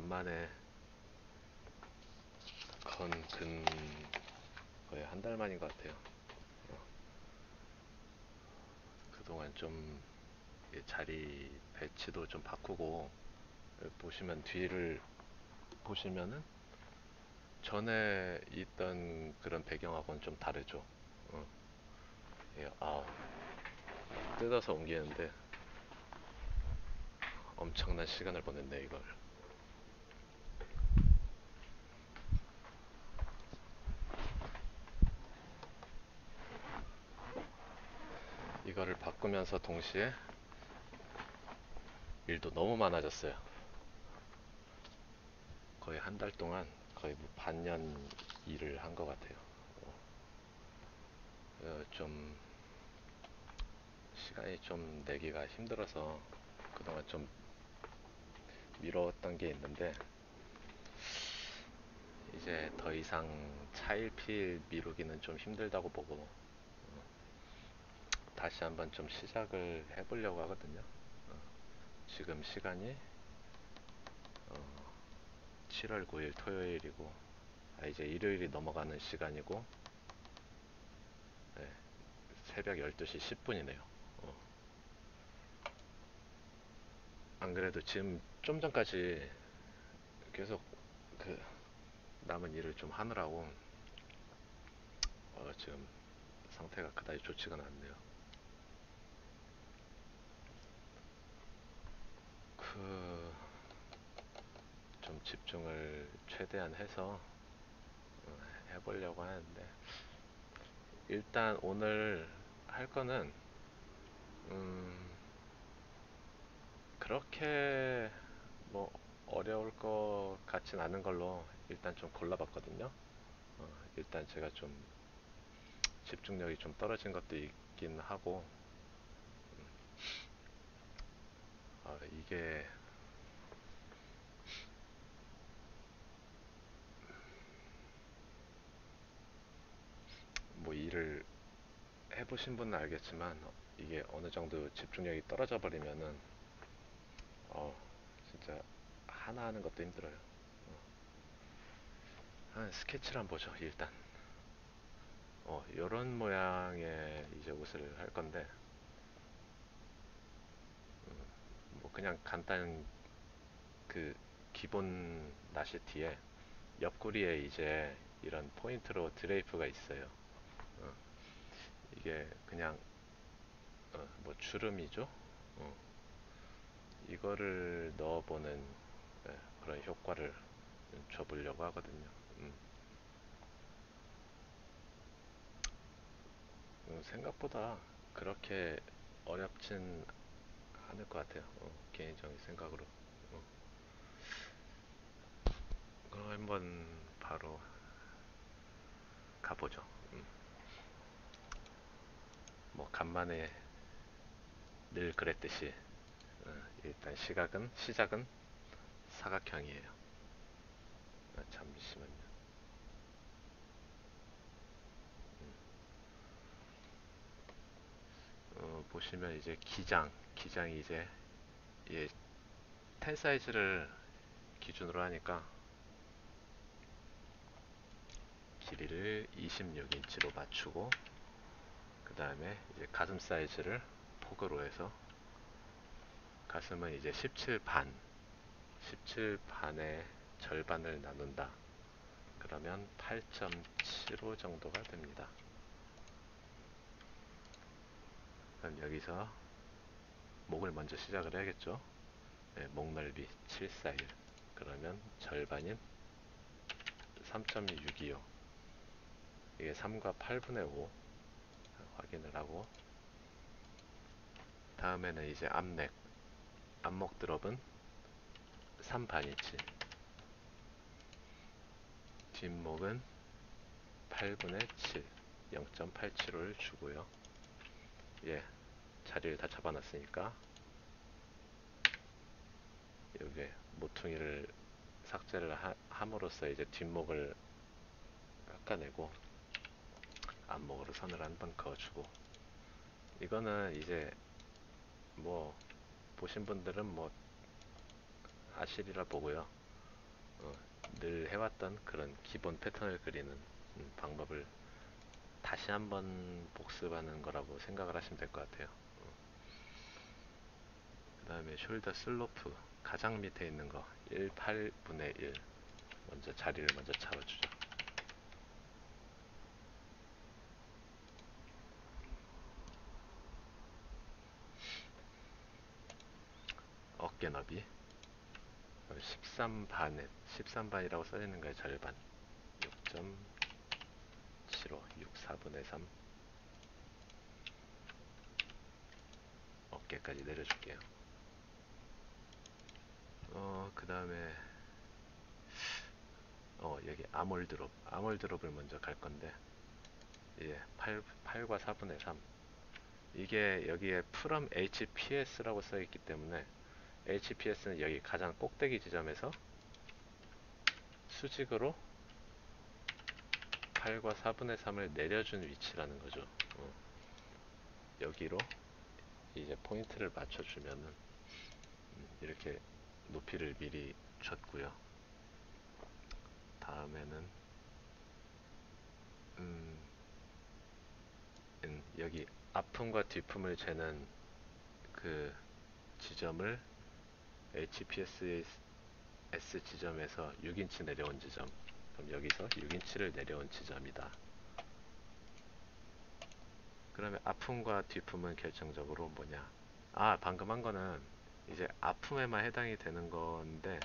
간만에 건근 거의 한 달 만인 것 같아요. 어, 그동안 좀이 자리 배치도 좀 바꾸고 보시면 뒤를 보시면은 전에 있던 그런 배경하고는 좀 다르죠. 어, 예, 아, 뜯어서 옮기는데 엄청난 시간을 보냈네 이걸. 이거를 바꾸면서 동시에 일도 너무 많아졌어요. 거의 한 달 동안 거의 뭐 반년 일을 한 것 같아요. 어, 좀 시간이 좀 내기가 힘들어서 그동안 좀 미뤘던 게 있는데 이제 더 이상 차일피일 미루기는 좀 힘들다고 보고 어, 다시 한번 좀 시작을 해보려고 하거든요. 어, 지금 시간이 어, 7월 9일 토요일이고 아, 이제 일요일이 넘어가는 시간이고 네, 새벽 12시 10분이네요. 안 그래도 지금 좀 전까지 계속 그 남은 일을 좀 하느라고 어, 지금 상태가 그다지 좋지가 않네요. 그좀 집중을 최대한 해서 어, 해보려고 하는데 일단 오늘 할 거는 음, 그렇게 뭐 어려울 것 같진 않은 걸로 일단 좀 골라봤거든요. 어, 일단 제가 좀 집중력이 좀 떨어진 것도 있긴 하고 어, 이게 뭐 일을 해보신 분은 알겠지만 이게 어느 정도 집중력이 떨어져 버리면은 어 진짜 하나 하는 것도 힘들어요. 한 스케치를 한번 보죠 일단. 어 요런 모양의 이제 옷을 할 건데 뭐 그냥 간단 그 기본 나시티에 옆구리에 이제 이런 포인트로 드레이프가 있어요. 어, 이게 그냥 어, 뭐 주름이죠. 어, 이거를 넣어보는 예, 그런 효과를 줘보려고 하거든요. 음, 음, 생각보다 그렇게 어렵진 않을 것 같아요. 어, 개인적인 생각으로. 어, 그럼 한번 바로 가보죠. 음, 뭐 간만에 늘 그랬듯이 어, 일단 시각은 시작은 사각형이에요. 아, 잠시만요. 어, 보시면 이제 기장, 기장이 이제 예, 10 사이즈를 기준으로 하니까 길이를 26인치로 맞추고 그 다음에 이제 가슴 사이즈를 폭으로 해서 가슴은 이제 17 반, 17 반의 절반을 나눈다. 그러면 8.75 정도가 됩니다. 그럼 여기서 목을 먼저 시작을 해야겠죠. 네, 목 넓이 741. 그러면 절반인 3.625. 이게 3과 8분의 5 확인을 하고 다음에는 이제 앞넥 앞목 드롭은 3반인치 뒷목은 8분의 7 0.875를 주고요 예 자리를 다 잡아놨으니까 여기 모퉁이를 삭제를 하, 함으로써 이제 뒷목을 깎아내고 앞목으로 선을 한 번 그어주고 이거는 이제 뭐 보신 분들은 뭐 아시리라 보고요 어, 늘 해왔던 그런 기본 패턴을 그리는 음, 방법을 다시 한번 복습하는 거라고 생각을 하시면 될 것 같아요. 그 다음에 숄더 슬로프 가장 밑에 있는 거 1, 8분의 1 먼저 자리를 먼저 잡아주죠. 어깨 너비 13반에 13반이라고 써있는 거에 절반 6.75 6 4분의 3 어깨까지 내려줄게요. 어, 그 다음에 어, 여기 아몰 드롭 아몰 드롭을 먼저 갈 건데 예, 8, 8과 4분의 3 이게 여기에 from HPS라고 써 있기 때문에 HPS는 여기 가장 꼭대기 지점에서 수직으로 8과 4분의 3을 내려준 위치라는 거죠. 어. 여기로 이제 포인트를 맞춰주면은 음, 이렇게 높이를 미리 줬고요. 다음에는 음, 음, 여기 아픔과 뒤품을 재는 그 지점을 HPS S 지점에서 6인치 내려온 지점. 그럼 여기서 6인치를 내려온 지점이다. 그러면 아픔과 뒤품은 결정적으로 뭐냐? 아 방금 한 거는 이제 아픔에만 해당이 되는 건데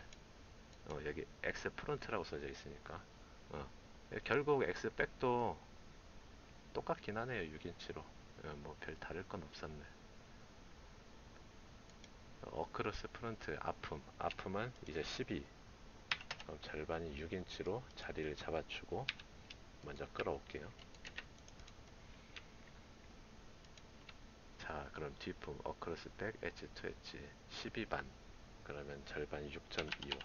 어, 여기 X front라고 써져 있으니까. 어, 결국 X 백도 똑같긴 하네요 6인치로. 어, 뭐별 다를 건 없었네. across front 앞품 앞품은 이제 12 그럼 절반이 6인치로 자리를 잡아주고 먼저 끌어올게요 자 그럼 뒷품 across back edge to edge 12반. 그러면 절반이 6.25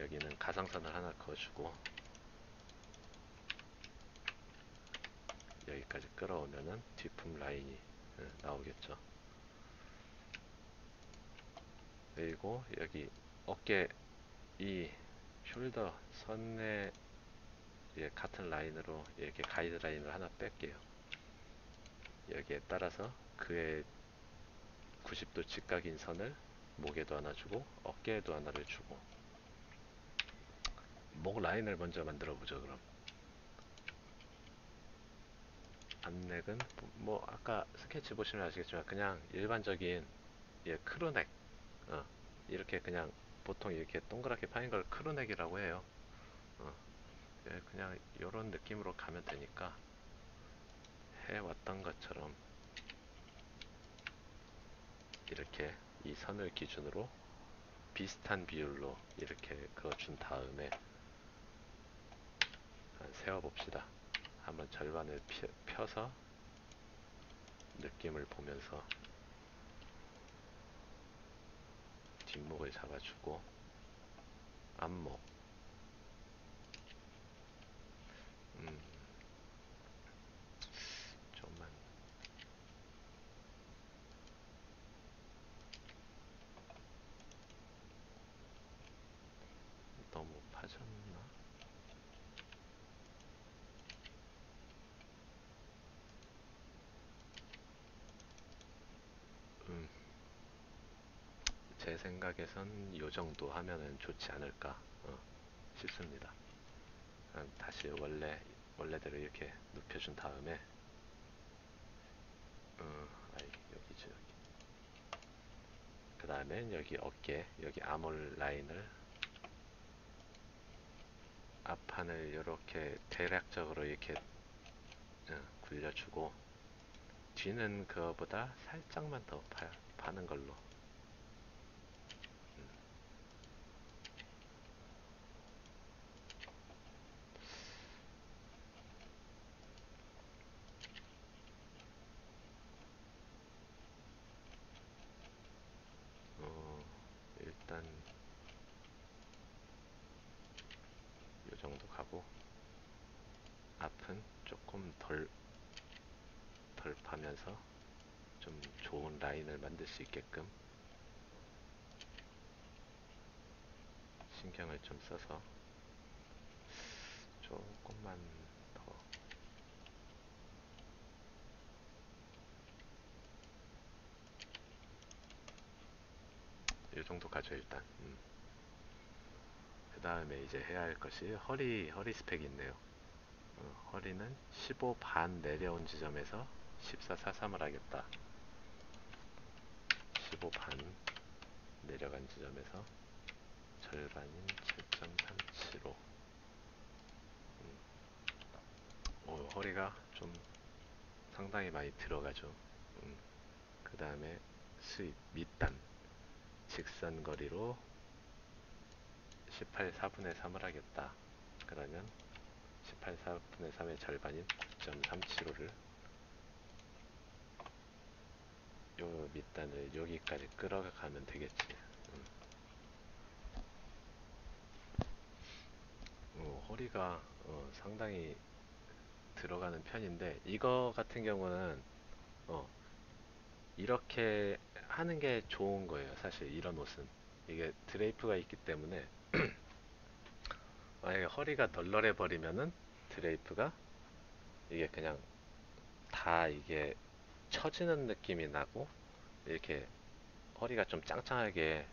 여기는 가상선을 하나 그어주고 여기까지 끌어오면은 뒷품 라인이 예, 나오겠죠. 그리고 여기 어깨 이 숄더 선에 예, 같은 라인으로 이렇게 가이드라인을 하나 뺄게요 여기에 따라서 그의 90도 직각인 선을 목에도 하나 주고 어깨에도 하나를 주고. 목 라인을 먼저 만들어 보죠 그럼. 안 neck은 뭐 아까 스케치 보시면 아시겠지만 그냥 일반적인 예, crew neck 어, 이렇게 그냥 보통 이렇게 동그랗게 파인 걸 crew neck이라고 해요. 어, 예, 그냥 이런 느낌으로 가면 되니까 해왔던 것처럼 이렇게 이 선을 기준으로 비슷한 비율로 이렇게 그어준 다음에 세워봅시다. 한번 절반을 피, 펴서 느낌을 보면서 뒷목을 잡아주고 앞목 음, 좀만 너무 파졌나? 음, 제 생각에선 요 정도 하면은 좋지 않을까 어, 싶습니다. 그럼 다시 원래 원래대로 이렇게 눕혀준 다음에 어, 아이 여기죠 여기. 그 다음엔 여기 어깨 여기 아몰 라인을 앞판을 이렇게 대략적으로 이렇게 어, 굴려주고 뒤는 그거보다 살짝만 더 파, 파는 걸로 어, 일단 요 정도 가고 앞은 조금 덜, 덜 파면서 좀 좋은 라인을 만들 수 있게끔 써서 조금만 더. 이 정도 가죠 일단. 그 다음에 이제 해야 할 것이 허리 허리 스펙이 있네요. 어, 허리는 15 반 내려온 지점에서 14 43을 하겠다. 15 반 내려간 지점에서 절반인 7.375 오, 허리가 좀 상당히 많이 들어가죠. 그 다음에 sweep 밑단 직선거리로 18 4분의 3을 하겠다. 그러면 18 4분의 3의 절반인 9.375를 요 밑단을 여기까지 끌어가면 되겠지 음. 어, 허리가 어, 상당히 들어가는 편인데 이거 같은 경우는 어, 이렇게 하는 게 좋은 거예요 사실 이런 옷은. 이게 드레이프가 있기 때문에 만약에 허리가 널널해 버리면은 드레이프가 이게 그냥 다 이게 처지는 느낌이 나고 이렇게 허리가 좀 짱짱하게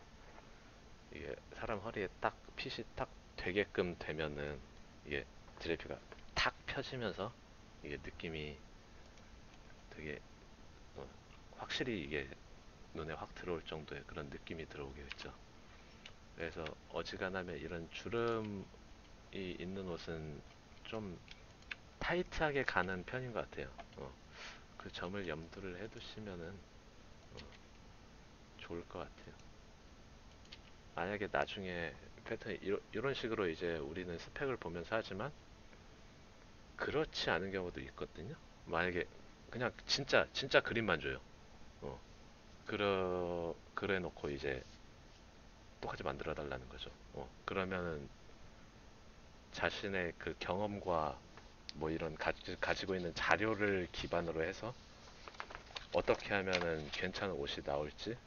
이게 사람 허리에 딱 핏이 딱 되게끔 되면은 이게 드레이프가 탁 펴지면서 이게 느낌이 되게 어, 확실히 이게 눈에 확 들어올 정도의 그런 느낌이 들어오겠죠. 그래서 어지간하면 이런 주름이 있는 옷은 좀 타이트하게 가는 편인 것 같아요. 어, 그 점을 염두를 해두시면은 어, 좋을 것 같아요. 만약에 나중에 이러, 이런 식으로 이제 우리는 스펙을 보면서 하지만 그렇지 않은 경우도 있거든요. 만약에 그냥 진짜 진짜 그림만 줘요. 어, 그러 그래 놓고 이제 똑같이 만들어 달라는 거죠. 어, 그러면은 자신의 그 경험과 뭐 이런 가지, 가지고 있는 자료를 기반으로 해서 어떻게 하면은 괜찮은 옷이 나올지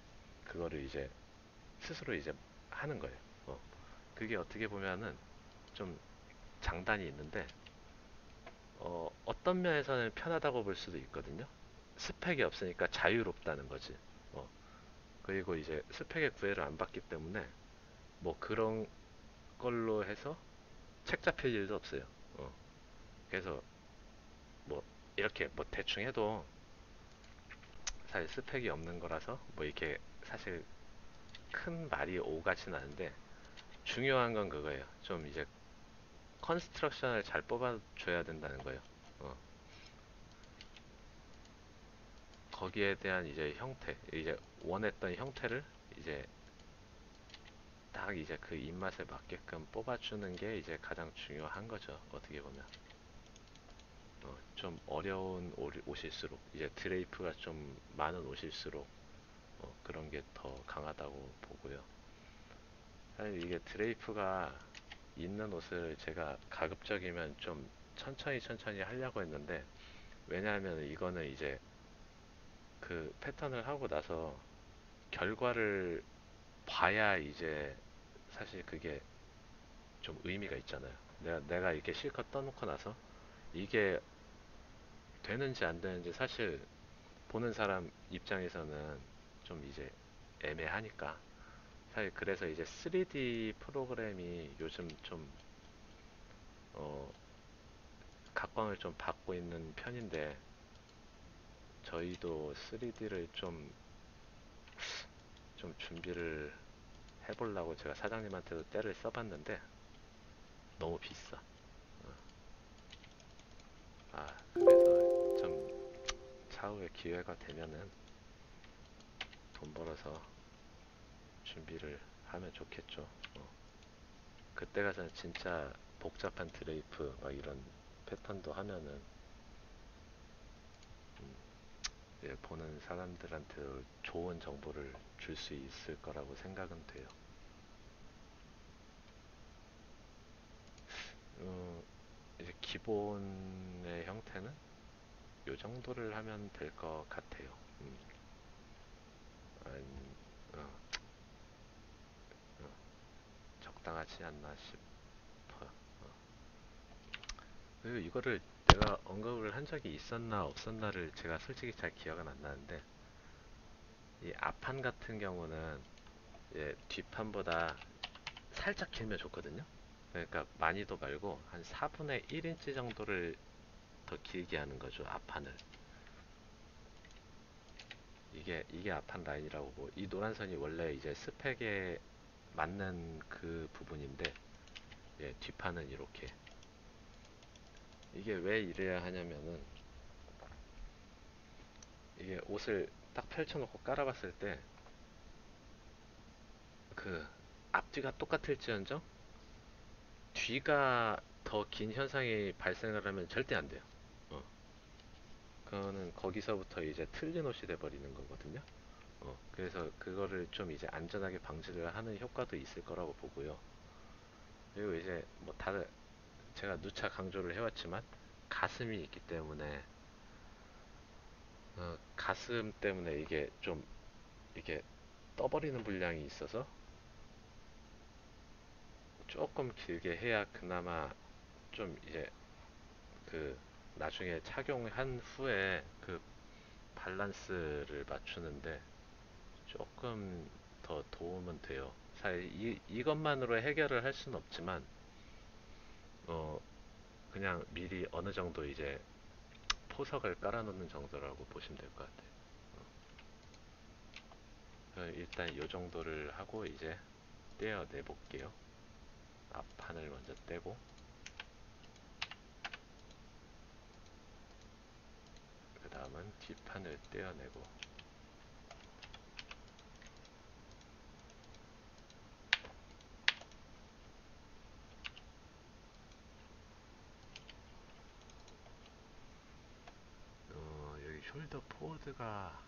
그거를 이제 스스로 이제 하는 거예요. 어, 그게 어떻게 보면은 좀 장단이 있는데 어, 어떤 면에서는 편하다고 볼 수도 있거든요. 스펙이 없으니까 자유롭다는 거지. 어, 그리고 이제 스펙의 구애를 안 받기 때문에 뭐 그런 걸로 해서 책 잡힐 일도 없어요. 어, 그래서 뭐 이렇게 뭐 대충 해도 사실 스펙이 없는 거라서 뭐 이렇게 사실 큰 말이 오가진 않은데 중요한 건 그거예요. 좀 이제 construction을 잘 뽑아줘야 된다는 거예요. 어, 거기에 대한 이제 형태, 이제 원했던 형태를 이제 딱 이제 그 입맛에 맞게끔 뽑아주는 게 이제 가장 중요한 거죠. 어떻게 보면. 어, 좀 어려운 옷- 옷일수록, 이제 드레이프가 좀 많은 옷일수록, 어, 그런 게 더 강하다고 보고요. 사실 이게 드레이프가 있는 옷을 제가 가급적이면 좀 천천히 천천히 하려고 했는데, 왜냐하면 이거는 이제 그 패턴을 하고 나서 결과를 봐야 이제 사실 그게 좀 의미가 있잖아요. 내가, 내가 이렇게 실컷 떠놓고 나서 이게 되는지 안 되는지 사실 보는 사람 입장에서는 좀 이제 애매하니까 사실 그래서 이제 3D 프로그램이 요즘 좀 어, 각광을 좀 받고 있는 편인데 저희도 3D를 좀, 좀 준비를 해보려고 제가 사장님한테도 때를 써봤는데 너무 비싸. 어. 아, 그래서 좀 차후에 기회가 되면은 돈 벌어서 준비를 하면 좋겠죠. 어. 그때 가서는 진짜 복잡한 드레이프 막 이런 패턴도 하면은 음, 이제 보는 사람들한테 좋은 정보를 줄 수 있을 거라고 생각은 돼요. 어, 이제 기본의 형태는 요 정도를 하면 될 것 같아요. 음, 아니, 어, 어, 마땅하지 않나 싶어요. 어. 그리고 이거를 내가 언급을 한 적이 있었나 없었나를 제가 솔직히 잘 기억은 안 나는데 이 앞판 같은 경우는 예, 뒷판보다 살짝 길면 좋거든요. 그러니까 많이도 말고 한 4분의 1인치 정도를 더 길게 하는 거죠. 앞판을. 이게 이게 앞판 라인이라고 보고 이 노란 선이 원래 이제 스펙에 맞는 그 부분인데 예, 뒷판은 이렇게 이게 왜 이래야 하냐면은 이게 옷을 딱 펼쳐놓고 깔아봤을 때 그 앞뒤가 똑같을지언정 뒤가 더 긴 현상이 발생을 하면 절대 안 돼요. 어. 그거는 거기서부터 이제 틀린 옷이 돼 버리는 거거든요. 어. 그래서 그거를 좀 이제 안전하게 방지를 하는 효과도 있을 거라고 보고요. 그리고 이제 뭐 다들 제가 누차 강조를 해왔지만 가슴이 있기 때문에 어, 가슴 때문에 이게 좀 이게 떠버리는 분량이 있어서 조금 길게 해야 그나마 좀 이제 그 나중에 착용한 후에 그 밸런스를 맞추는데 조금 더 도움은 돼요. 사실 이, 이것만으로 해결을 할 수는 없지만 어 그냥 미리 어느 정도 이제 포석을 깔아놓는 정도라고 보시면 될 것 같아요. 어, 일단 이 정도를 하고 이제 떼어내 볼게요. 앞판을 먼저 떼고 그 다음은 뒷판을 떼어내고 어, 여기 forward가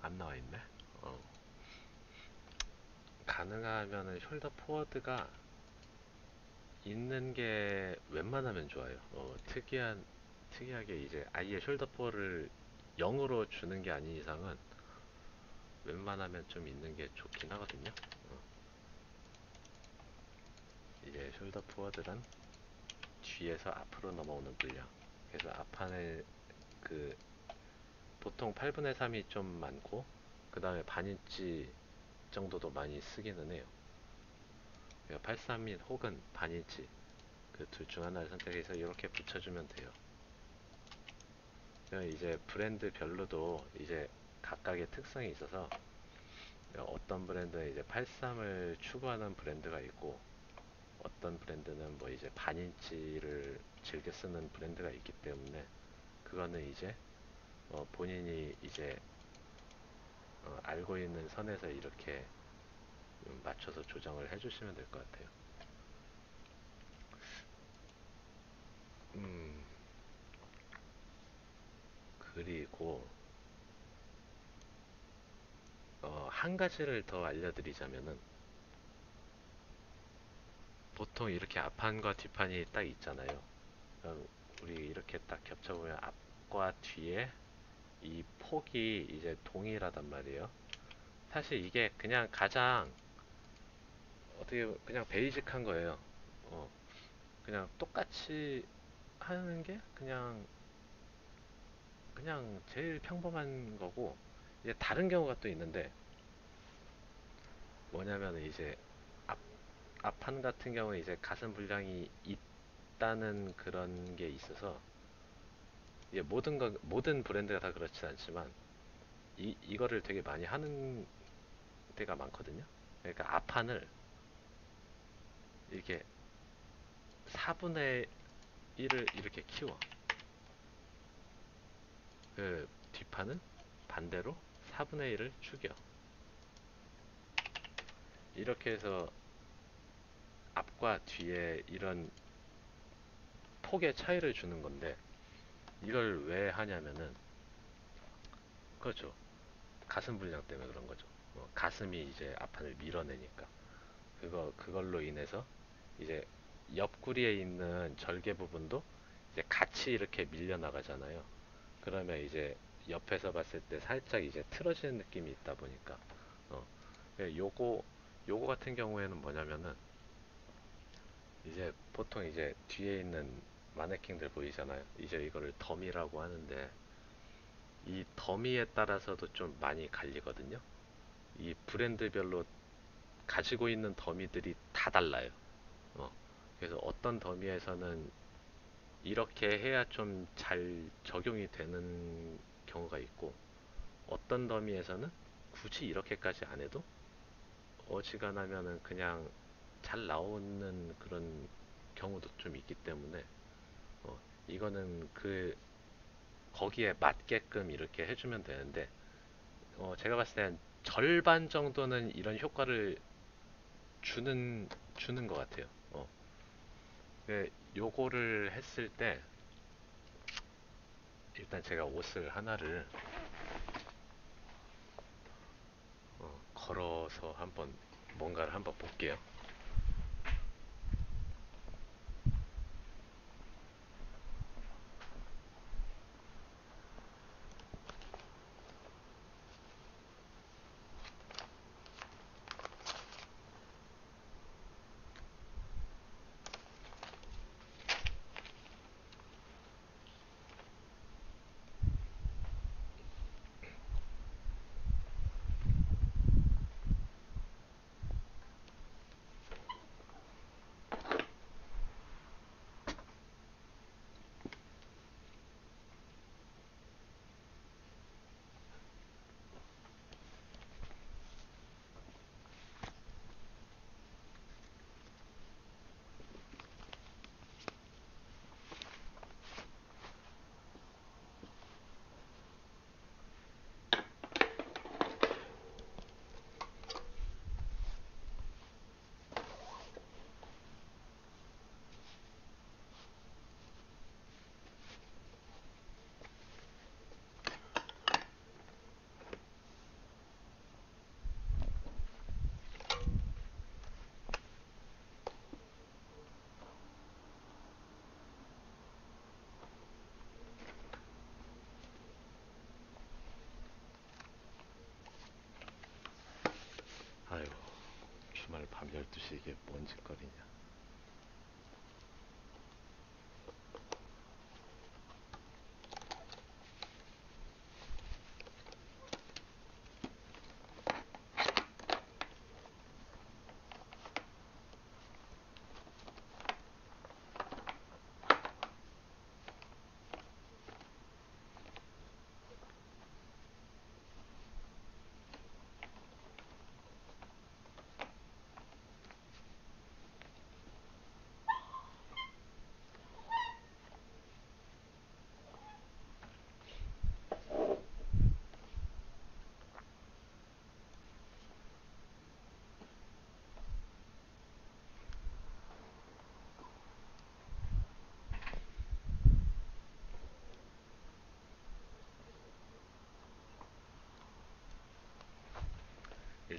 안 나와 있네. 어, 가능하면은 shoulder forward가 있는 게 웬만하면 좋아요. 어, 특이한 특이하게 이제 아예 shoulder forward를 0으로 주는 게 아닌 이상은 웬만하면 좀 있는 게 좋긴 하거든요. 어, 이제 숄더 포워드란 뒤에서 앞으로 넘어오는 분량. 그래서 앞판에 그 보통 8분의 3이 좀 많고 그 다음에 반인치 정도도 많이 쓰기는 해요. 83인 혹은 반인치 그 둘 중 하나를 선택해서 이렇게 붙여주면 돼요. 이제 브랜드별로도 이제 각각의 특성이 있어서 어떤 브랜드는 이제 83을 추구하는 브랜드가 있고 어떤 브랜드는 뭐 이제 반인치를 즐겨 쓰는 브랜드가 있기 때문에 그거는 이제 어 본인이 이제 어 알고 있는 선에서 이렇게 음, 맞춰서 조정을 해주시면 될 것 같아요. 음, 그리고 어, 한 가지를 더 알려드리자면은 보통 이렇게 앞판과 뒷판이 딱 있잖아요. 우리 이렇게 딱 겹쳐보면 앞과 뒤에 이 폭이 이제 동일하단 말이에요. 사실 이게 그냥 가장 어떻게 그냥 베이직한 거예요. 어, 그냥 똑같이 하는 게 그냥 그냥 제일 평범한 거고 이제 다른 경우가 또 있는데 뭐냐면 이제 앞 앞판 같은 경우에 이제 가슴 분량이 있다는 그런 게 있어서 이게 모든 거 모든 브랜드가 다 그렇진 않지만 이 이거를 되게 많이 하는 데가 많거든요. 그러니까 앞판을 이렇게 4분의 1을 이렇게 키워. 그 뒷판은 반대로 4분의 1을 죽여. 이렇게 해서 앞과 뒤에 이런 폭의 차이를 주는 건데 이걸 왜 하냐면은 그렇죠. 가슴 분량 때문에 그런 거죠. 어, 가슴이 이제 앞판을 밀어내니까 그거 그걸로 인해서 이제 옆구리에 있는 절개 부분도 이제 같이 이렇게 밀려 나가잖아요. 그러면 이제 옆에서 봤을 때 살짝 이제 틀어지는 느낌이 있다 보니까 어, 예, 요거 요거 같은 경우에는 뭐냐면은 이제 보통 이제 뒤에 있는 마네킹들 보이잖아요. 이제 이거를 더미라고 하는데 이 더미에 따라서도 좀 많이 갈리거든요. 이 브랜드별로 가지고 있는 더미들이 다 달라요. 어, 그래서 어떤 더미에서는 이렇게 해야 좀 잘 적용이 되는 경우가 있고 어떤 더미에서는 굳이 이렇게까지 안 해도 어지간하면은 그냥 잘 나오는 그런 경우도 좀 있기 때문에 어, 이거는 그 거기에 맞게끔 이렇게 해주면 되는데 어, 제가 봤을 땐 절반 정도는 이런 효과를 주는 주는 것 같아요. 어, 그 요거를 했을 때 일단 제가 옷을 하나를 어, 걸어서 한번 뭔가를 한번 볼게요. 아유 주말 밤 12시 이게 뭔 짓거리냐.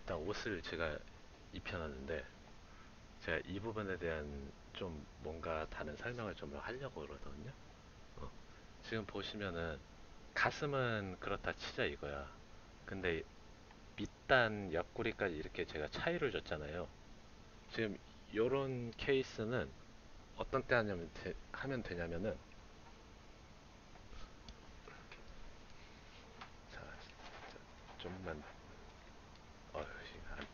일단 옷을 제가 입혀놨는데 제가 이 부분에 대한 좀 뭔가 다른 설명을 좀 하려고 그러거든요. 어, 지금 보시면은 가슴은 그렇다 치자 이거야. 근데 밑단 옆구리까지 이렇게 제가 차이를 줬잖아요. 지금 요런 케이스는 어떤 때 하냐면 되- 하면 되냐면은 자, 좀만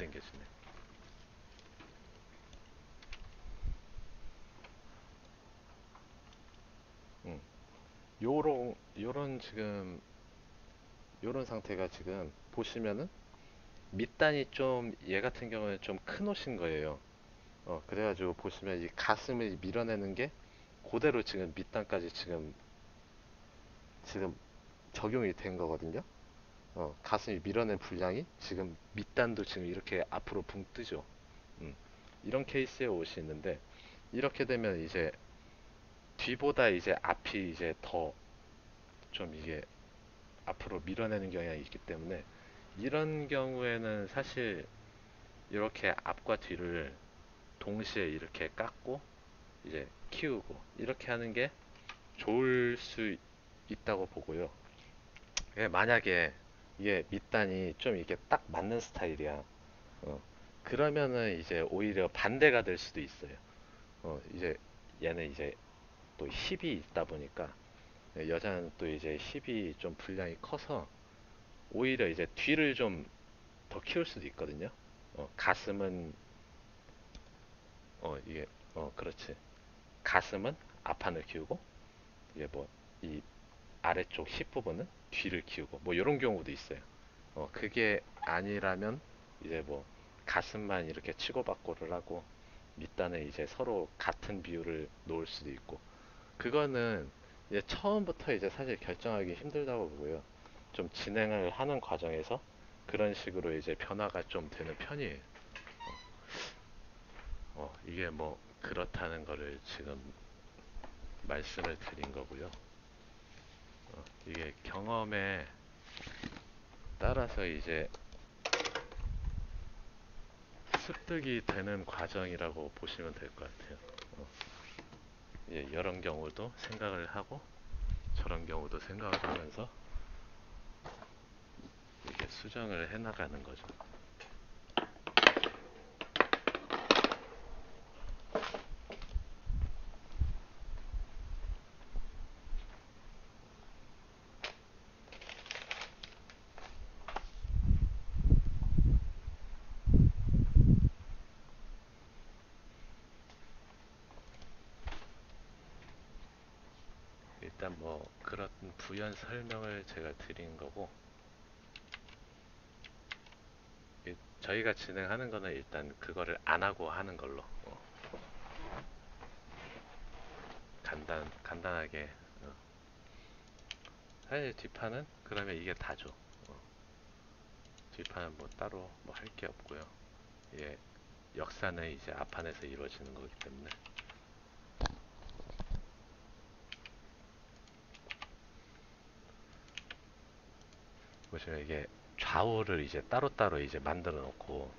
안 당겨지네. 음. 요런 요런 지금 요런 상태가 지금 보시면은 밑단이 좀 얘 같은 경우는 좀 큰 옷인 거예요. 어, 그래가지고 보시면 이 가슴을 밀어내는 게 그대로 지금 밑단까지 지금 지금 적용이 된 거거든요. 어, 가슴이 밀어낸 분량이 지금 밑단도 지금 이렇게 앞으로 붕 뜨죠. 음, 이런 케이스의 옷이 있는데 이렇게 되면 이제 뒤보다 이제 앞이 이제 더 좀 이게 앞으로 밀어내는 경향이 있기 때문에 이런 경우에는 사실 이렇게 앞과 뒤를 동시에 이렇게 깎고 이제 키우고 이렇게 하는 게 좋을 수 있다고 보고요. 예, 만약에 이게 밑단이 좀 이게 딱 맞는 스타일이야. 어, 그러면은 이제 오히려 반대가 될 수도 있어요. 어, 이제 얘는 이제 또 힙이 있다 보니까 여자는 또 이제 힙이 좀 분량이 커서 오히려 이제 뒤를 좀 더 키울 수도 있거든요. 어, 가슴은 어 이게 어 그렇지. 가슴은 앞판을 키우고 이게 뭐 이 아래쪽 힙 부분은 뒤를 키우고 뭐 이런 경우도 있어요. 어 그게 아니라면 이제 뭐 가슴만 이렇게 치고받고를 하고 밑단은 이제 서로 같은 비율을 놓을 수도 있고 그거는 이제 처음부터 이제 사실 결정하기 힘들다고 보고요. 좀 진행을 하는 과정에서 그런 식으로 이제 변화가 좀 되는 편이에요. 어, 이게 뭐 그렇다는 거를 지금 말씀을 드린 거고요. 어, 이게 경험에 따라서 이제 습득이 되는 과정이라고 보시면 될 것 같아요. 어, 예, 이런 경우도 생각을 하고 저런 경우도 생각을 하면서 이렇게 수정을 해 나가는 거죠. 일단 뭐 그런 부연 설명을 제가 드린 거고 일- 저희가 진행하는 거는 일단 그거를 안 하고 하는 걸로 어, 간단 간단하게 어. 사실 뒷판은 그러면 이게 다죠. 어, 뒷판은 뭐 따로 뭐 할 게 없고요. 예, 역사는 이제 앞판에서 이루어지는 거기 때문에 보시면 이게 좌우를 이제 따로따로 이제 만들어 놓고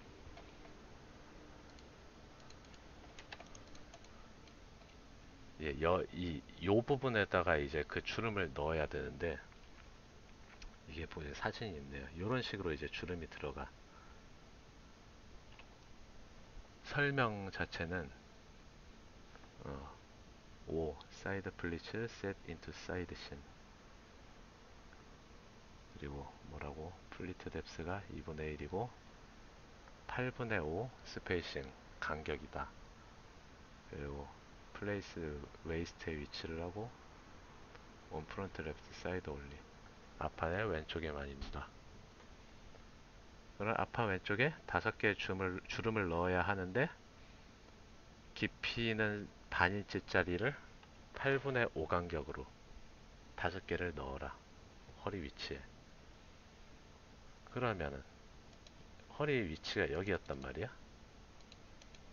예, 여, 이, 요 부분에다가 이제 그 주름을 넣어야 되는데 이게 보세요 사진이 있네요. 이런 식으로 이제 주름이 들어가. 설명 자체는 어, 5 side pleats set into side seam 그리고 뭐라고 pleat depth가 2분의 1이고 8분의 5 spacing 간격이다. 그리고 place waist의 위치를 하고 on front left side only 앞판의 왼쪽에만입니다. 그럼 앞판 왼쪽에 다섯 개의 주름을, 주름을 넣어야 하는데 깊이는 반인치짜리를 8분의 5 간격으로 다섯 개를 넣어라. 허리 위치에. 그러면은 허리 위치가 여기였단 말이야.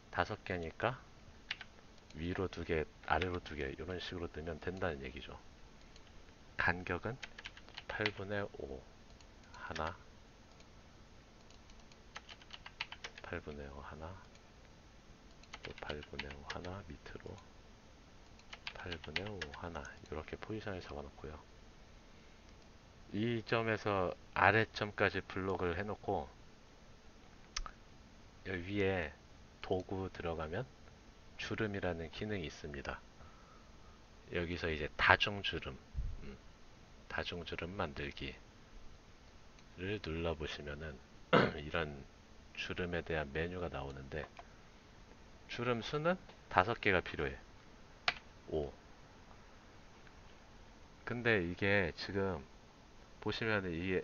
다섯 개니까 위로 두 개, 아래로 두 개, 이런 식으로 넣으면 된다는 얘기죠. 간격은 8분의 5 하나, 8분의 5 하나, 또 8분의 5 하나 밑으로 8분의 5 하나 이렇게 포지션을 잡아놓고요. 이 점에서 아래점까지 블록을 해놓고 여기 위에 도구 들어가면 주름이라는 기능이 있습니다. 여기서 이제 다중주름, 음, 다중주름 만들기를 눌러보시면은 이런 주름에 대한 메뉴가 나오는데 주름 수는 다섯 개가 필요해. 5. 근데 이게 지금 보시면 이게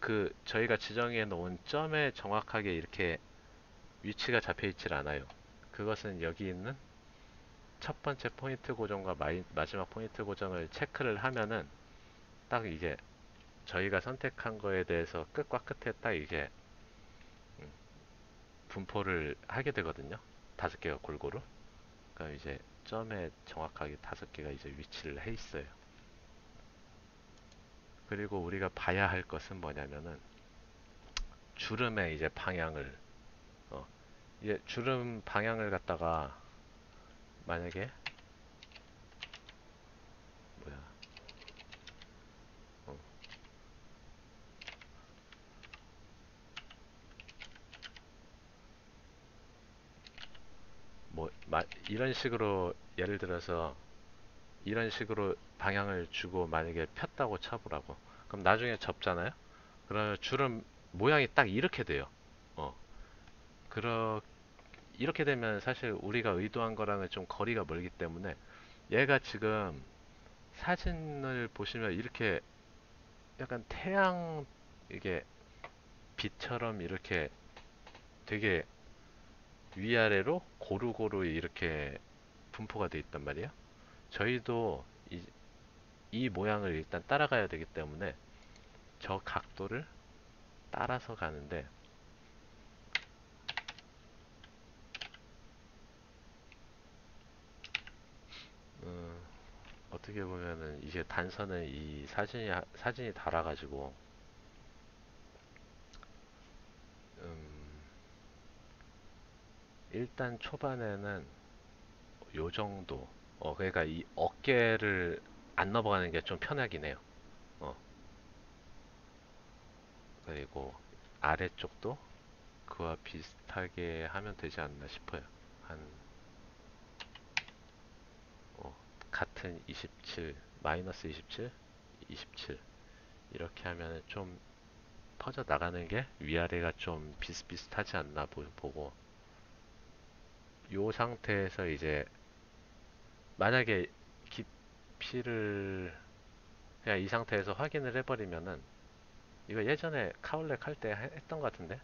그 저희가 지정해 놓은 점에 정확하게 이렇게 위치가 잡혀 있질 않아요. 그것은 여기 있는 첫 번째 포인트 고정과 마이, 마지막 포인트 고정을 체크를 하면은 딱 이게 저희가 선택한 거에 대해서 끝과 끝에 딱 이게 음, 분포를 하게 되거든요. 다섯 개가 골고루. 그럼 이제 점에 정확하게 다섯 개가 이제 위치를 해 있어요. 그리고 우리가 봐야 할 것은 뭐냐면은 주름의 이제 방향을 어, 이제 주름 방향을 갖다가 만약에 뭐야 어. 뭐 마, 이런 식으로 예를 들어서 이런 식으로 방향을 주고 만약에 폈다고 쳐보라고. 그럼 나중에 접잖아요? 그러면 줄은 모양이 딱 이렇게 돼요. 어. 그러 이렇게 되면 사실 우리가 의도한 거랑은 좀 거리가 멀기 때문에 얘가 지금 사진을 보시면 이렇게 약간 태양 이게 빛처럼 이렇게 되게 위아래로 고루고루 이렇게 분포가 돼 있단 말이에요. 저희도 이, 이 모양을 일단 따라가야 되기 때문에 저 각도를 따라서 가는데 음, 어떻게 보면은 이게 단선은 이 사진이 사진이 달아가지고 음, 일단 초반에는 요 정도 어 그러니까 이 어깨를 안 넘어가는 게 좀 편하긴 해요. 어 그리고 아래쪽도 그와 비슷하게 하면 되지 않나 싶어요. 한 어, 같은 27 마이너스 27 27 이렇게 하면 좀 퍼져 나가는 게 위아래가 좀 비슷비슷하지 않나 보, 보고 요 상태에서 이제 만약에 깊이를 그냥 이 상태에서 확인을 해버리면은 이거 예전에 카울렉 할 때 했던 것 같은데?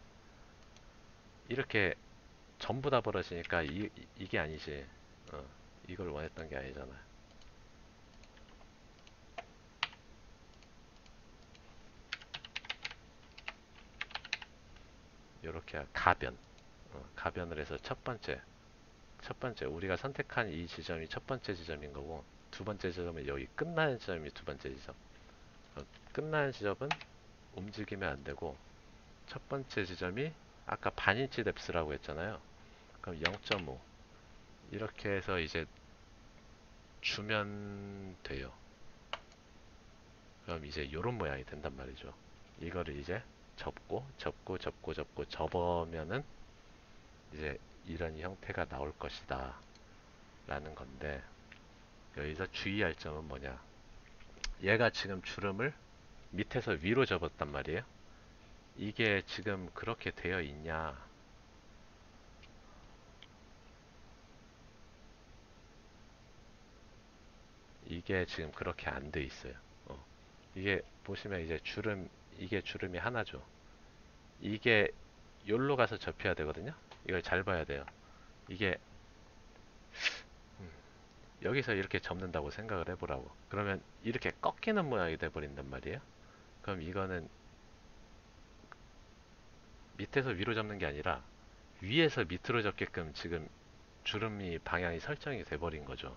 이렇게 전부 다 벌어지니까 이, 이- 게 아니지. 어, 이걸 원했던 게 아니잖아. 이렇게 가변. 어, 가변을 해서 첫 번째 첫 번째 우리가 선택한 이 지점이 첫 번째 지점인 거고 두 번째 지점은 여기 끝나는 지점이 두 번째 지점. 어, 끝나는 지점은 움직이면 안 되고 첫 번째 지점이 아까 반인치 뎁스라고 했잖아요. 그럼 0.5 이렇게 해서 이제 주면 돼요. 그럼 이제 요런 모양이 된단 말이죠. 이거를 이제 접고 접고 접고 접고 접으면은 이제 이런 형태가 나올 것이다 라는 건데 여기서 주의할 점은 뭐냐? 얘가 지금 주름을 밑에서 위로 접었단 말이에요. 이게 지금 그렇게 되어 있냐? 이게 지금 그렇게 안 돼 있어요. 어. 이게 보시면 이제 주름 이게 주름이 하나죠. 이게 요로 가서 접혀야 되거든요 이걸 잘 봐야 돼요. 이게 음, 여기서 이렇게 접는다고 생각을 해보라고. 그러면 이렇게 꺾이는 모양이 돼 버린단 말이에요. 그럼 이거는 밑에서 위로 접는 게 아니라 위에서 밑으로 접게끔 지금 주름이 방향이 설정이 돼 버린 거죠.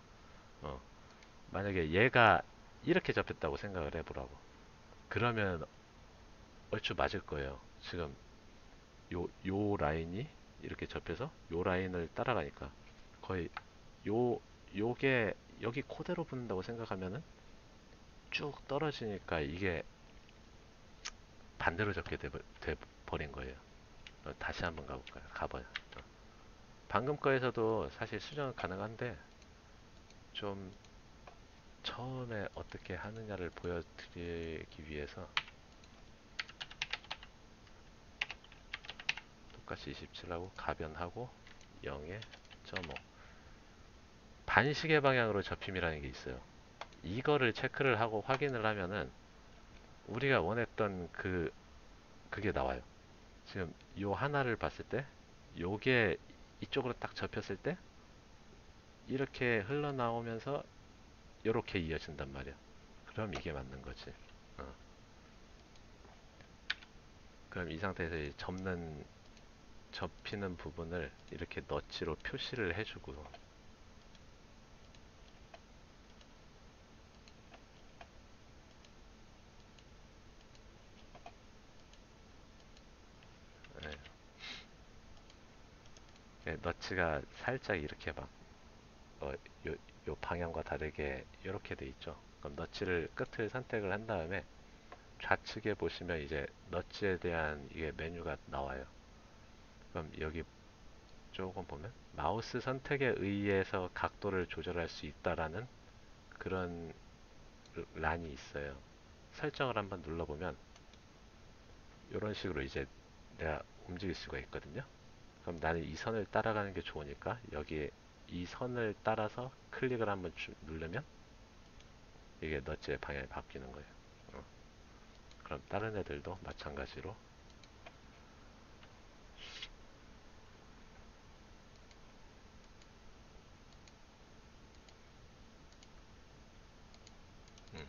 어, 만약에 얘가 이렇게 접혔다고 생각을 해보라고. 그러면 얼추 맞을 거예요. 지금 요, 요 라인이 이렇게 접혀서 요 라인을 따라가니까 거의 요, 요게 여기 코대로 붙는다고 생각하면은 쭉 떨어지니까 이게 반대로 접게 돼, 버- 돼 버린 거예요. 어, 다시 한번 가볼까요? 가봐요. 어. 방금 거에서도 사실 수정은 가능한데 좀 처음에 어떻게 하느냐를 보여드리기 위해서 똑같이 27하고 가변하고 0에 0.5 반시계 방향으로 접힘이라는 게 있어요. 이거를 체크를 하고 확인을 하면은 우리가 원했던 그 그게 나와요. 지금 요 하나를 봤을 때 요게 이쪽으로 딱 접혔을 때 이렇게 흘러나오면서 요렇게 이어진단 말이야. 그럼 이게 맞는 거지. 어. 그럼 이 상태에서 이 접는 접히는 부분을 이렇게 너치로 표시를 해주고 예. 예, 너치가 살짝 이렇게 막 어, 요, 요 방향과 다르게 이렇게 돼 있죠. 그럼 너치를 끝을 선택을 한 다음에 좌측에 보시면 이제 너치에 대한 이게 메뉴가 나와요. 그럼 여기 조금 보면 마우스 선택에 의해서 각도를 조절할 수 있다라는 그런 란이 있어요. 설정을 한번 눌러보면 이런 식으로 이제 내가 움직일 수가 있거든요. 그럼 나는 이 선을 따라가는 게 좋으니까 여기에 이 선을 따라서 클릭을 한번 주- 누르면 이게 너츠의 방향이 바뀌는 거예요. 어. 그럼 다른 애들도 마찬가지로 음,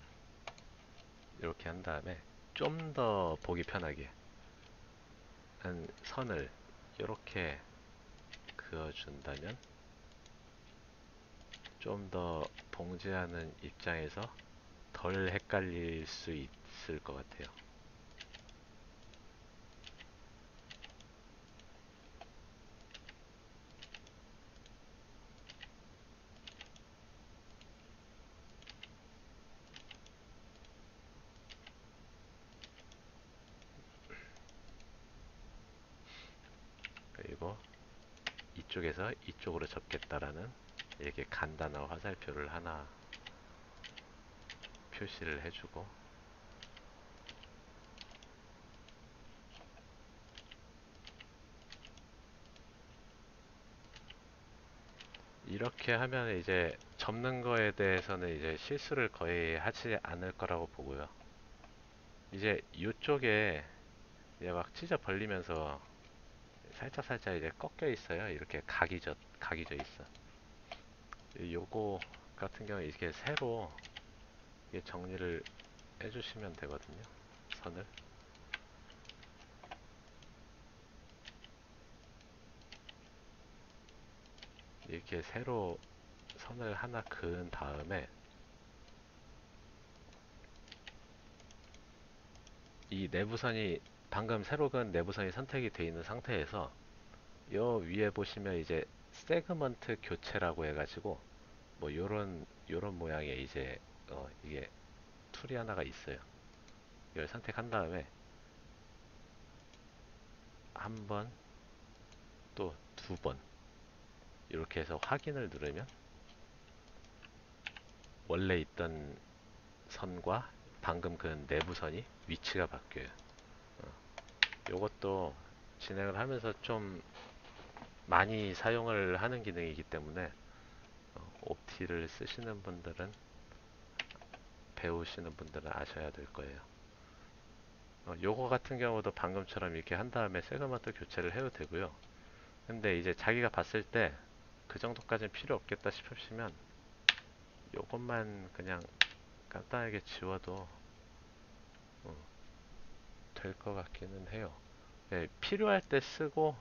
이렇게 한 다음에 좀 더 보기 편하게 한 선을 이렇게 그어준다면 좀 더 봉제하는 입장에서 덜 헷갈릴 수 있을 것 같아요. 그리고 이쪽에서 이쪽으로 접겠다라는 이렇게 간단한 화살표를 하나 표시를 해주고 이렇게 하면 이제 접는 거에 대해서는 이제 실수를 거의 하지 않을 거라고 보고요. 이제 이쪽에 이제 막 찢어 벌리면서 살짝 살짝 이제 꺾여 있어요. 이렇게 각이 져 각이 져 있어. 요거 같은 경우 이렇게 이게 정리를 해주시면 되거든요. 선을 이렇게 세로 선을 하나 그은 다음에 이 내부선이 방금 새로 그은 내부선이 선택이 되어 있는 상태에서 요 위에 보시면 이제 segment 교체라고 해가지고 뭐 요런 요런 모양의 이제 어 이게 tool이 하나가 있어요. 이걸 선택한 다음에 한 번, 또 두 번 이렇게 해서 확인을 누르면 원래 있던 선과 방금 그 내부선이 위치가 바뀌어요. 어, 요것도 진행을 하면서 좀 많이 사용을 하는 기능이기 때문에 어, 옵티를 쓰시는 분들은 배우시는 분들은 아셔야 될 거예요. 어, 요거 같은 경우도 방금처럼 이렇게 한 다음에 세그먼트 교체를 해도 되고요. 근데 이제 자기가 봤을 때 그 정도까지는 필요 없겠다 싶으시면 요것만 그냥 간단하게 지워도 어, 될 것 같기는 해요. 예, 필요할 때 쓰고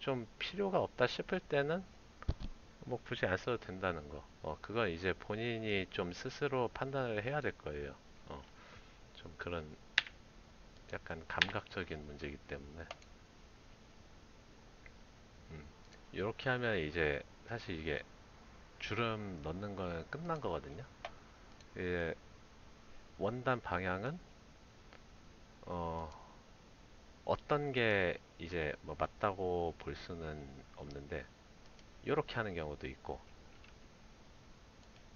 좀 필요가 없다 싶을 때는 뭐 굳이 안 써도 된다는 거. 어, 그건 이제 본인이 좀 스스로 판단을 해야 될 거예요. 어, 좀 그런 약간 감각적인 문제이기 때문에. 음, 이렇게 하면 이제 사실 이게 주름 넣는 거는 끝난 거거든요. 이제 원단 방향은 어, 어떤 게 이제 뭐 맞다고 볼 수는 없는데 이렇게 하는 경우도 있고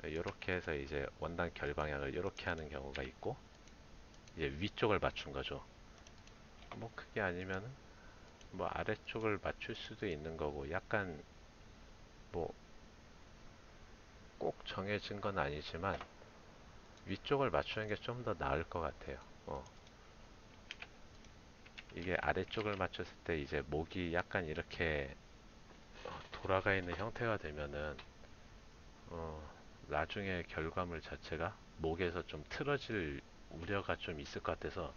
이렇게 해서 이제 원단 결 방향을 이렇게 하는 경우가 있고 이제 위쪽을 맞춘 거죠. 뭐 그게 아니면 뭐 아래쪽을 맞출 수도 있는 거고 약간 뭐 꼭 정해진 건 아니지만 위쪽을 맞추는 게 좀 더 나을 것 같아요. 어. 이게 아래쪽을 맞췄을 때 이제 목이 약간 이렇게 어, 돌아가 있는 형태가 되면은 어, 나중에 결과물 자체가 목에서 좀 틀어질 우려가 좀 있을 것 같아서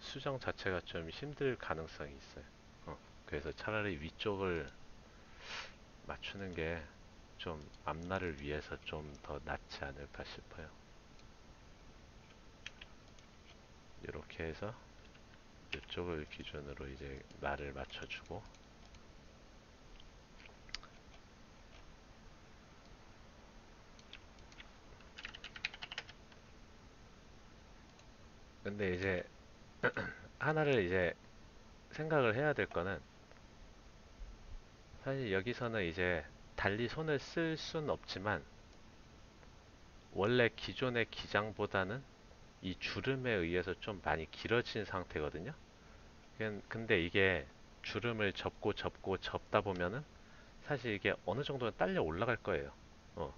수정 자체가 좀 힘들 가능성이 있어요. 어, 그래서 차라리 위쪽을 맞추는 게 좀 앞날을 위해서 좀 더 낫지 않을까 싶어요. 이렇게 해서 이쪽을 기준으로 이제 말을 맞춰주고. 근데 이제 하나를 이제 생각을 해야 될 거는 사실 여기서는 이제 달리 손을 쓸 순 없지만 원래 기존의 기장보다는 이 주름에 의해서 좀 많이 길어진 상태거든요. 근- 근데 이게 주름을 접고 접고 접다 보면은 사실 이게 어느 정도는 딸려 올라갈 거예요. 어.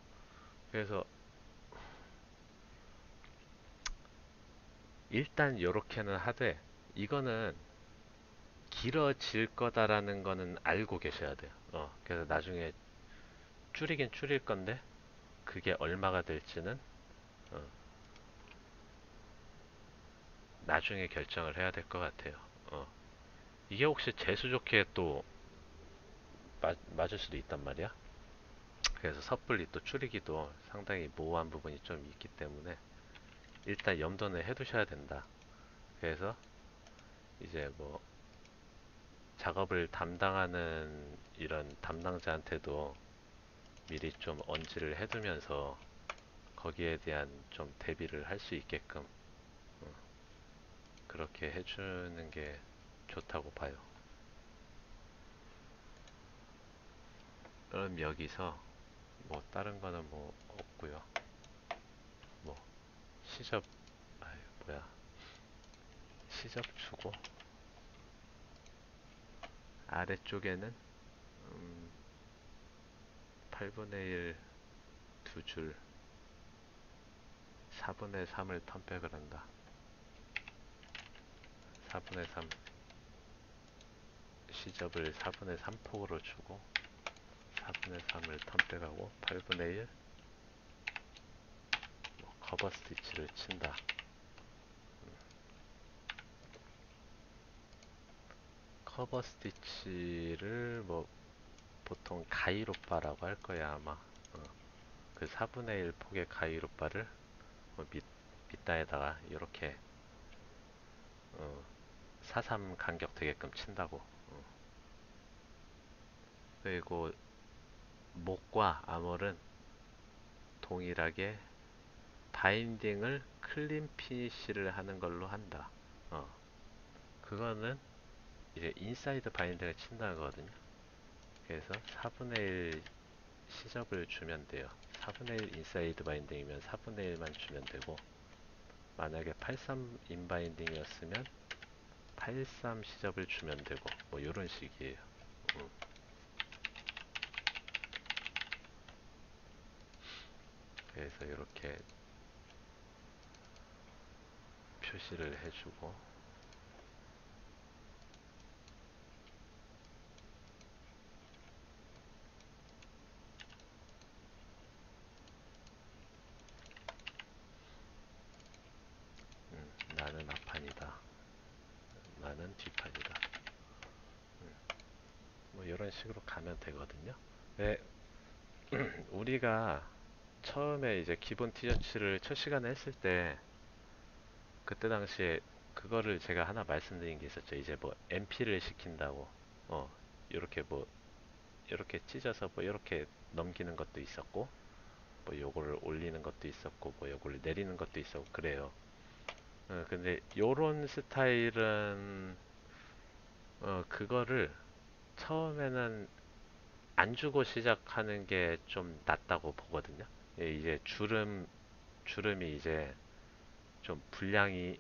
그래서 일단 요렇게는 하되 이거는 길어질 거다라는 거는 알고 계셔야 돼요. 어. 그래서 나중에 줄이긴 줄일 건데 그게 얼마가 될지는 어, 나중에 결정을 해야 될 것 같아요. 어. 이게 혹시 재수 좋게 또 맞, 맞을 수도 있단 말이야. 그래서 섣불리 또 줄이기도 상당히 모호한 부분이 좀 있기 때문에 일단 염두는 해두셔야 된다. 그래서 이제 뭐 작업을 담당하는 이런 담당자한테도 미리 좀 언지를 해두면서 거기에 대한 좀 대비를 할 수 있게끔 어, 그렇게 해주는 게 좋다고 봐요. 그럼 여기서 뭐 다른 거는 뭐 없고요. 뭐 시접 아유 뭐야 시접 주고 아래쪽에는 음, 8분의 1 두 줄 4분의 3을 턴백을 한다. 4분의 3 시접을 4분의 3폭으로 주고 4분의 3을 턴백하고 8분의 1 뭐 커버 스티치를 친다. 커버 스티치를 뭐 보통 가이로빠라고 할 거야 아마. 어, 그 4분의 1 폭의 가이로빠를 뭐 밑, 밑단에다가 이렇게 어, 4-3 간격 되게끔 친다고. 어. 그리고 목과 armhole은 동일하게 binding을 clean finish를 하는 걸로 한다. 어. 그거는 이제 inside binding을 친다는 거거든요. 그래서 4분의 1 시접을 주면 돼요. 4분의 1 inside binding이면 4분의 1만 주면 되고 만약에 83 in binding이었으면 83 시접을 주면 되고 뭐 이런 식이에요. 음. 그래서 이렇게 표시를 해주고 음, 나는 앞판이다. 나는 뒷판이다. 음, 뭐 이런 식으로 가면 되거든요. 왜 우리가 처음에 이제 기본 티셔츠를 첫 시간에 했을 때 그때 당시에 그거를 제가 하나 말씀드린 게 있었죠. 이제 뭐 MP를 시킨다고 어 이렇게 뭐 이렇게 찢어서 뭐 이렇게 넘기는 것도 있었고 뭐 요거를 올리는 것도 있었고 뭐 요거를 내리는 것도 있었고 그래요. 어, 근데 요런 스타일은 어 그거를 처음에는 안 주고 시작하는 게 좀 낫다고 보거든요. 예, 이제 주름 주름이 이제 좀 분량이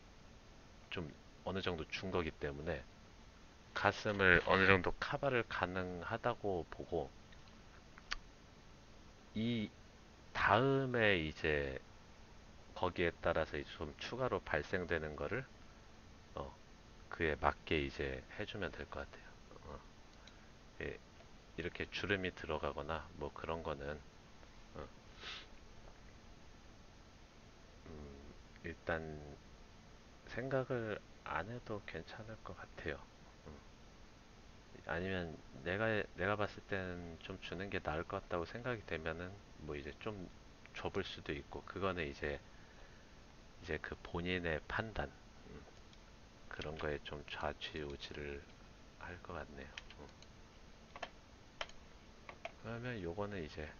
좀 어느 정도 준 거기 때문에 가슴을 어느 정도 커버를 가능하다고 보고 이 다음에 이제 거기에 따라서 좀 추가로 발생되는 거를 어, 그에 맞게 이제 해주면 될 것 같아요. 어, 예, 이렇게 주름이 들어가거나 뭐 그런 거는 어, 음, 일단 생각을 안 해도 괜찮을 것 같아요. 음, 아니면 내가 내가 봤을 때는 좀 주는 게 나을 것 같다고 생각이 되면은 뭐 이제 좀 줘볼 수도 있고 그거는 이제 이제 그 본인의 판단 음, 그런 거에 좀 좌지우지를 할 것 같네요. 음. 그러면 요거는 이제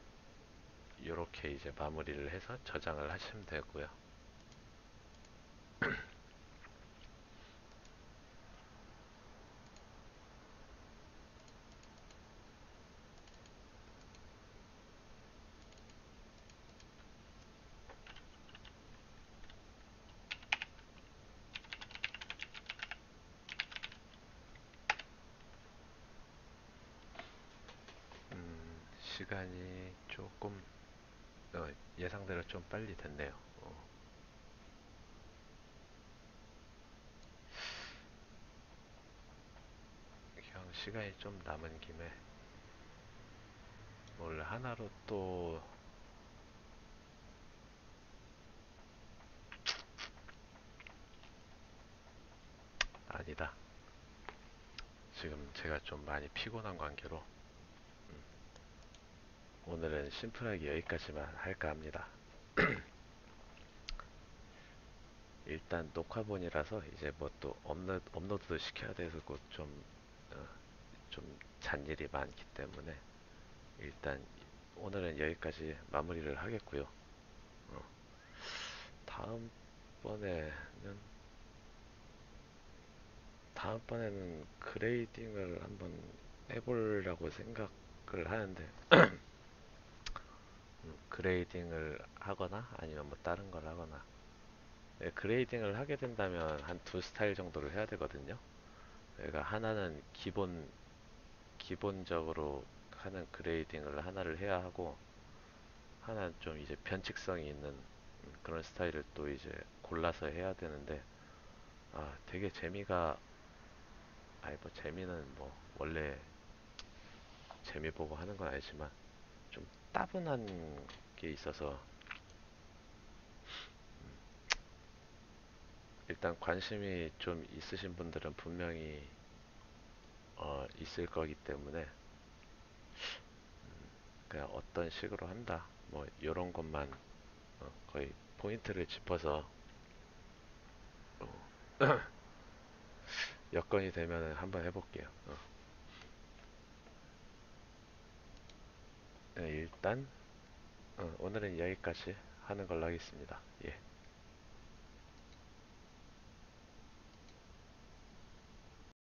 요렇게 이제 마무리를 해서 저장을 하시면 되고요. 시간이 조금 어, 예상대로 좀 빨리 됐네요. 어, 그냥 시간이 좀 남은 김에 뭘 하나로 또 아니다. 지금 제가 좀 많이 피곤한 관계로 오늘은 심플하게 여기까지만 할까 합니다. 일단 녹화본이라서 이제 뭐 또 업로드, 업로드도 시켜야 돼서 좀, 어, 좀 잔일이 많기 때문에 일단 오늘은 여기까지 마무리를 하겠고요. 어, 다음번에는 다음번에는 grading을 한번 해보려고 생각을 하는데 음, grading을 하거나 아니면 뭐 다른 걸 하거나 네, grading을 하게 된다면 한 두 스타일 정도를 해야 되거든요. 그러니까 하나는 기본 기본적으로 하는 grading을 하나를 해야 하고 하나는 좀 이제 변칙성이 있는 음, 그런 스타일을 또 이제 골라서 해야 되는데 아 되게 재미가 아니 뭐 재미는 뭐 원래 재미 보고 하는 건 아니지만 좀 따분한 게 있어서 일단 관심이 좀 있으신 분들은 분명히 어, 있을 거기 때문에 그냥 어떤 식으로 한다 뭐 이런 것만 어, 거의 포인트를 짚어서 어, 여건이 되면 한번 해볼게요. 네, 일단 어, 오늘은 여기까지 하는 걸로 하겠습니다. 예.